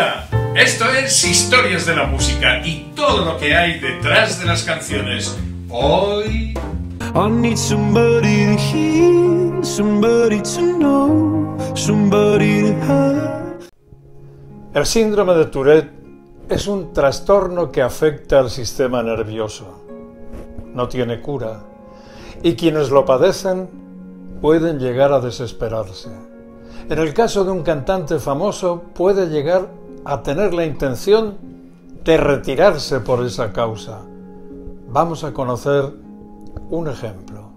Hola, esto es Historias de la Música y todo lo que hay detrás de las canciones. Hoy... I need somebody to hear, somebody to know, somebody to have. El síndrome de Tourette es un trastorno que afecta al sistema nervioso. No tiene cura y quienes lo padecen pueden llegar a desesperarse. En el caso de un cantante famoso puede llegar a tener la intención de retirarse por esa causa. Vamos a conocer un ejemplo.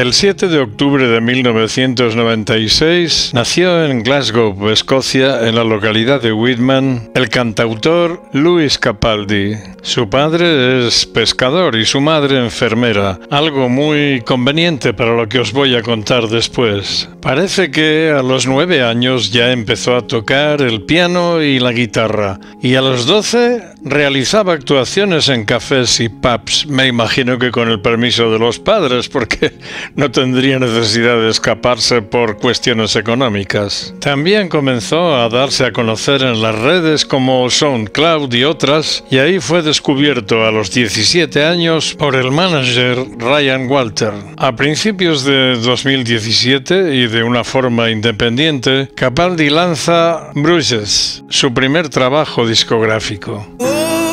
El 7 de octubre de 1996 nació en Glasgow, Escocia, en la localidad de Whitman, el cantautor Luis Capaldi. Su padre es pescador y su madre enfermera, algo muy conveniente para lo que os voy a contar después. Parece que a los nueve años ya empezó a tocar el piano y la guitarra, y a los doce realizaba actuaciones en cafés y pubs, me imagino que con el permiso de los padres, porque no tendría necesidad de escaparse por cuestiones económicas. También comenzó a darse a conocer en las redes como SoundCloud y otras, y ahí fue descubierto a los 17 años por el manager Ryan Walter. A principios de 2017 y de una forma independiente, Capaldi lanza Bruises, su primer trabajo discográfico. Oh.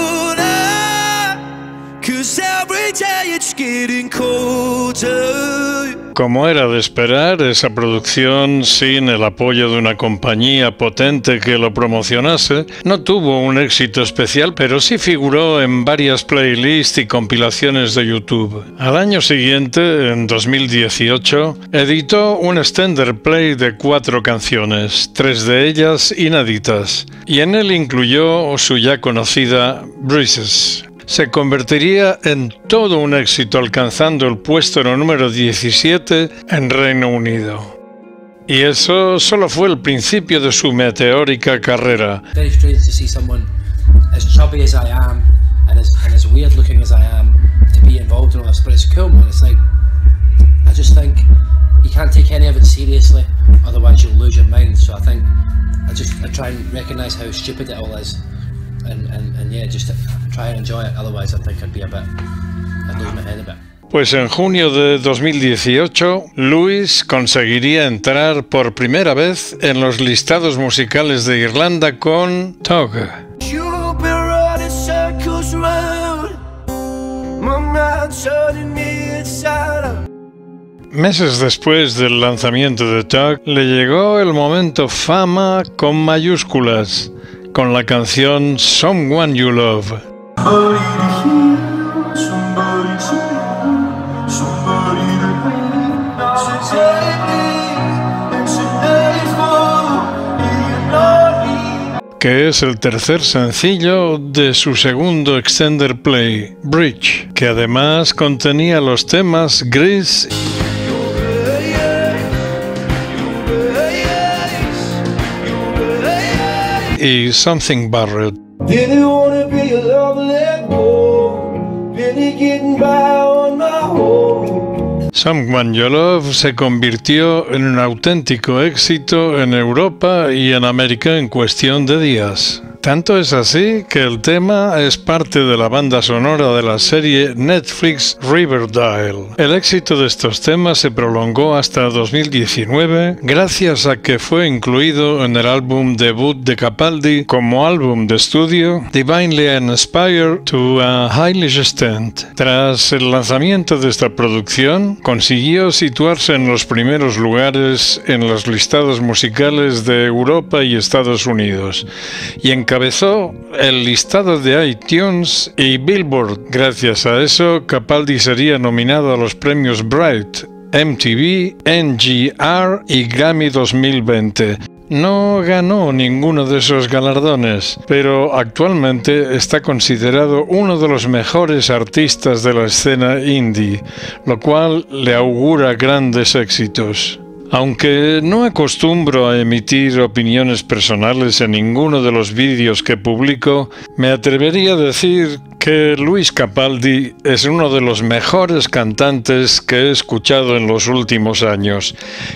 Como era de esperar, esa producción, sin el apoyo de una compañía potente que lo promocionase, no tuvo un éxito especial, pero sí figuró en varias playlists y compilaciones de YouTube. Al año siguiente, en 2018, editó un extender play de cuatro canciones, tres de ellas inéditas, y en él incluyó su ya conocida Breezes se convertiría en todo un éxito alcanzando el puesto número 17 en Reino Unido. Y eso solo fue el principio de su meteórica carrera. I just I try and recognise how stupid it all is, and, and, and yeah, just try and enjoy it. Otherwise, I think I'd be a bit, I'd lose my head a bit. Pues en junio de 2018, Lewis conseguiría entrar por primera vez en los listados musicales de Irlanda con Tog. Meses después del lanzamiento de Tug, le llegó el momento fama con mayúsculas, con la canción Someone You Love. Que es el tercer sencillo de su segundo extender play, Bridge, que además contenía los temas Gris y Something Barred. Didn't wanna be a love let go. Really getting by on my own. Someone You Love se convirtió en un auténtico éxito en Europa y en América en cuestión de días. Tanto es así que el tema es parte de la banda sonora de la serie Netflix Riverdale. El éxito de estos temas se prolongó hasta 2019 gracias a que fue incluido en el álbum debut de Capaldi como álbum de estudio Divinely Inspired to a Highly Extent. Tras el lanzamiento de esta producción, consiguió situarse en los primeros lugares en los listados musicales de Europa y Estados Unidos y encabezó el listado de iTunes y Billboard. Gracias a eso, Capaldi sería nominado a los premios Bright, MTV, NGR y Grammy 2020. No ganó ninguno de esos galardones, pero actualmente está considerado uno de los mejores artistas de la escena indie, lo cual le augura grandes éxitos. Aunque no acostumbro a emitir opiniones personales en ninguno de los vídeos que publico, me atrevería a decir que Luis Capaldi es uno de los mejores cantantes que he escuchado en los últimos años.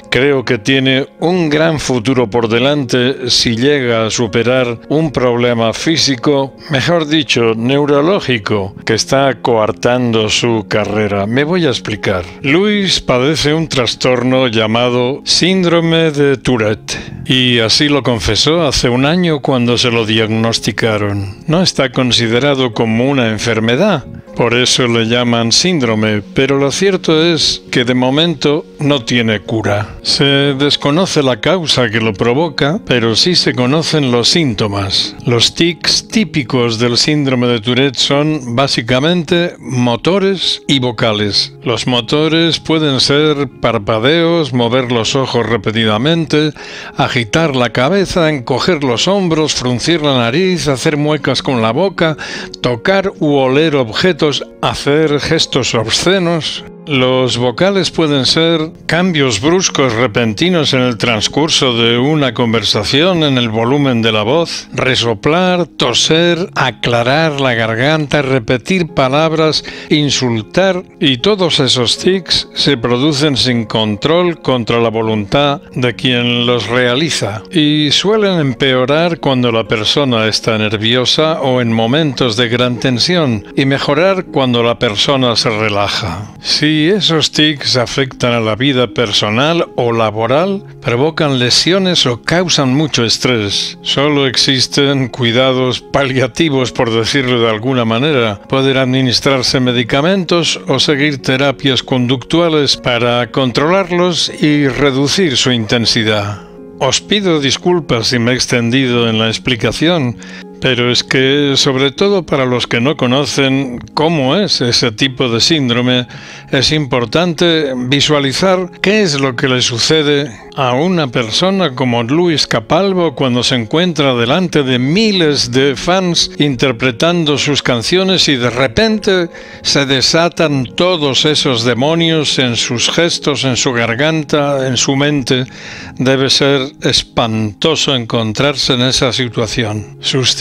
Creo que tiene un gran futuro por delante si llega a superar un problema físico, mejor dicho, neurológico, que está coartando su carrera. Me voy a explicar. Luis padece un trastorno llamado síndrome de Tourette y así lo confesó hace un año cuando se lo diagnosticaron. No está considerado como una enfermedad, por eso le llaman síndrome, pero lo cierto es que de momento no tiene cura. Se desconoce la causa que lo provoca, pero sí se conocen los síntomas. Los tics típicos del síndrome de Tourette son básicamente motores y vocales. Los motores pueden ser parpadeos, mover los ojos repetidamente, agitar la cabeza, encoger los hombros, fruncir la nariz, hacer muecas con la boca, tocar u oler objetos, hacer gestos obscenos, los vocales pueden ser cambios bruscos repentinos en el transcurso de una conversación en el volumen de la voz, resoplar, toser, aclarar la garganta, repetir palabras, insultar y todos esos tics se producen sin control contra la voluntad de quien los realiza y suelen empeorar cuando la persona está nerviosa o en momentos de gran tensión y mejorar cuando la persona se relaja. Esos tics afectan a la vida personal o laboral, provocan lesiones o causan mucho estrés. Solo existen cuidados paliativos, por decirlo de alguna manera. Pueden administrarse medicamentos o seguir terapias conductuales para controlarlos y reducir su intensidad. Os pido disculpas si me he extendido en la explicación, pero es que, sobre todo para los que no conocen cómo es ese tipo de síndrome, es importante visualizar qué es lo que le sucede a una persona como Luis Capalvo cuando se encuentra delante de miles de fans interpretando sus canciones y de repente se desatan todos esos demonios en sus gestos, en su garganta, en su mente. Debe ser espantoso encontrarse en esa situación. Sus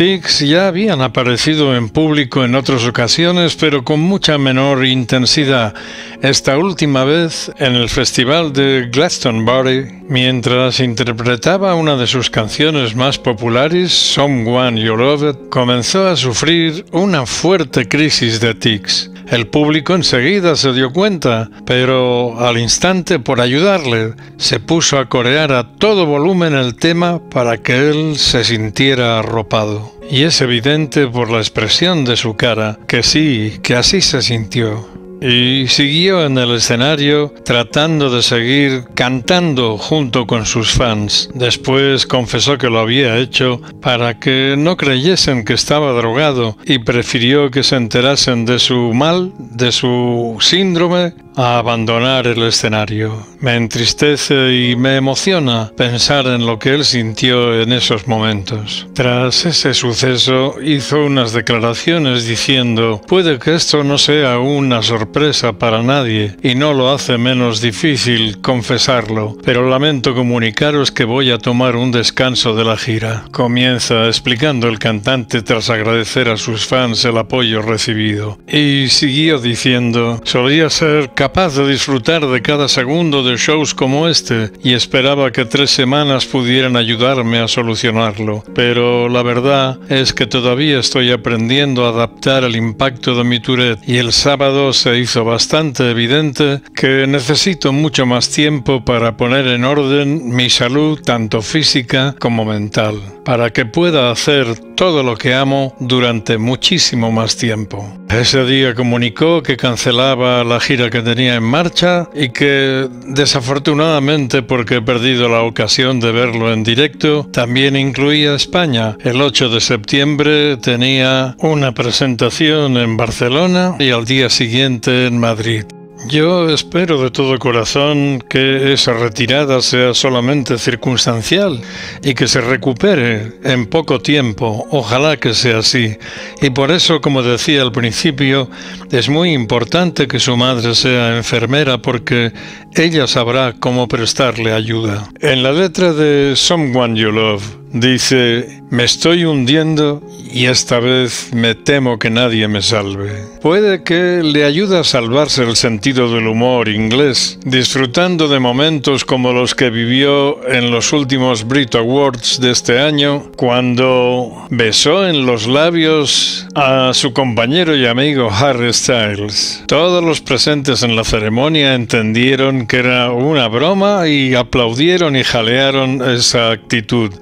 ya habían aparecido en público en otras ocasiones, pero con mucha menor intensidad. Esta última vez en el Festival de Glastonbury, mientras interpretaba una de sus canciones más populares, Someone You Loved, comenzó a sufrir una fuerte crisis de tics. El público enseguida se dio cuenta, pero al instante, por ayudarle, se puso a corear a todo volumen el tema para que él se sintiera arropado. Y es evidente por la expresión de su cara que sí, que así se sintió y siguió en el escenario tratando de seguir cantando junto con sus fans. Después confesó que lo había hecho para que no creyesen que estaba drogado y prefirió que se enterasen de su mal, de su síndrome, a abandonar el escenario. Me entristece y me emociona pensar en lo que él sintió en esos momentos. Tras ese suceso hizo unas declaraciones diciendo, puede que esto no sea una sorpresa para nadie y no lo hace menos difícil confesarlo, pero lamento comunicaros que voy a tomar un descanso de la gira. Comienza explicando el cantante tras agradecer a sus fans el apoyo recibido. Y siguió diciendo, solía ser capaz de disfrutar de cada segundo de shows como este y esperaba que tres semanas pudieran ayudarme a solucionarlo. Pero la verdad es que todavía estoy aprendiendo a adaptar el impacto de mi Tourette y el sábado se hizo bastante evidente que necesito mucho más tiempo para poner en orden mi salud tanto física como mental, para que pueda hacer todo lo que amo durante muchísimo más tiempo. Ese día comunicó que cancelaba la gira que tenía en marcha y que desafortunadamente porque he perdido la ocasión de verlo en directo, también incluía España. El 8 de septiembre tenía una presentación en Barcelona y al día siguiente en Madrid. Yo espero de todo corazón que esa retirada sea solamente circunstancial y que se recupere en poco tiempo. Ojalá que sea así. Y por eso, como decía al principio, es muy importante que su madre sea enfermera porque ella sabrá cómo prestarle ayuda. En la letra de Someone You Love, Dice, me estoy hundiendo y esta vez me temo que nadie me salve. Puede que le ayude a salvarse el sentido del humor inglés, disfrutando de momentos como los que vivió en los últimos Brit Awards de este año, cuando besó en los labios a su compañero y amigo Harry Styles. Todos los presentes en la ceremonia entendieron que era una broma y aplaudieron y jalearon esa actitud.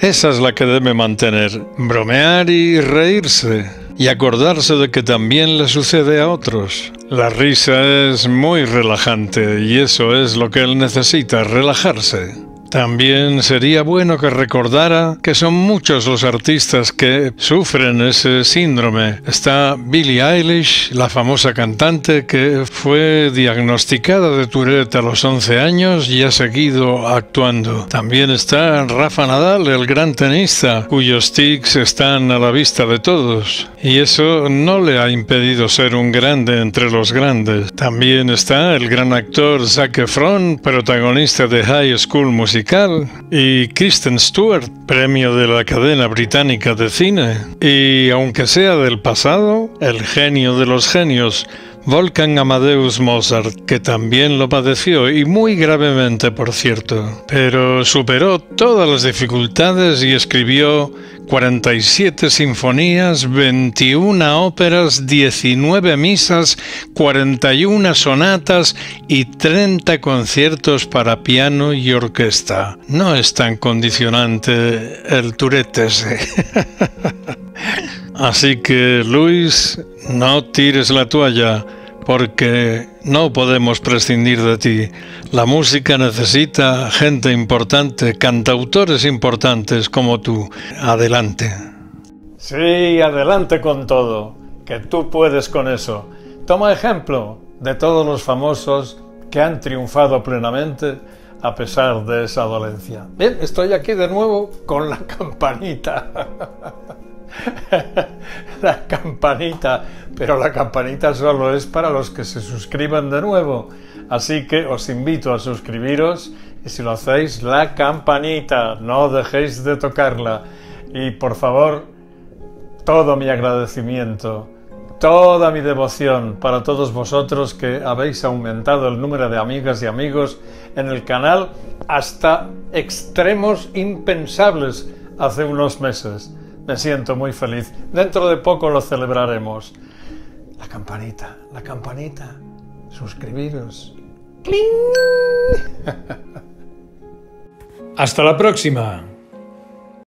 Esa es la que debe mantener, bromear y reírse, y acordarse de que también le sucede a otros. La risa es muy relajante y eso es lo que él necesita, relajarse. También sería bueno que recordara que son muchos los artistas que sufren ese síndrome. Está Billie Eilish, la famosa cantante que fue diagnosticada de Tourette a los 11 años y ha seguido actuando. También está Rafa Nadal, el gran tenista, cuyos tics están a la vista de todos. Y eso no le ha impedido ser un grande entre los grandes. También está el gran actor Zac Efron, protagonista de High School Musical y Kristen Stewart, premio de la cadena británica de cine. Y aunque sea del pasado, el genio de los genios, Wolfgang Amadeus Mozart, que también lo padeció y muy gravemente, por cierto, pero superó todas las dificultades y escribió 47 sinfonías, 21 óperas, 19 misas, 41 sonatas y 30 conciertos para piano y orquesta. No es tan condicionante el Tourette Así que, Luis, no tires la toalla, porque no podemos prescindir de ti. La música necesita gente importante, cantautores importantes como tú. Adelante. Sí, adelante con todo, que tú puedes con eso. Toma ejemplo de todos los famosos que han triunfado plenamente a pesar de esa dolencia. Bien, estoy aquí de nuevo con la campanita. la campanita, pero la campanita solo es para los que se suscriban de nuevo. Así que os invito a suscribiros y si lo hacéis, la campanita, no dejéis de tocarla. Y por favor, todo mi agradecimiento, toda mi devoción para todos vosotros que habéis aumentado el número de amigas y amigos en el canal hasta extremos impensables hace unos meses. Me siento muy feliz. Dentro de poco lo celebraremos. La campanita, la campanita. Suscribiros. Hasta la próxima.